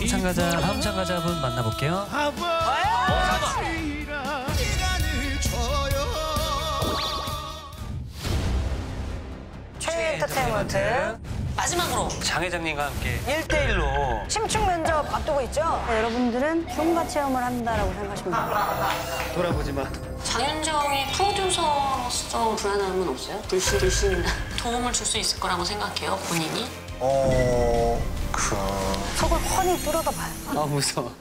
다음 참가자 다음 참가자분 만나볼게요. 줘요 최애 엔터테인먼트 마지막으로 장 회장님과 함께 1대1로 심층 면접 앞두고 있죠? 네, 여러분들은 흉가 체험을 한다라고 생각하시면 됩니다. 장윤정이 프로듀서로서 불안함은 없어요? 불신 불신이나 도움을 줄 수 있을 거라고 생각해요 본인이? 어, 훤히 뚫어다 봐요. 아 무서워.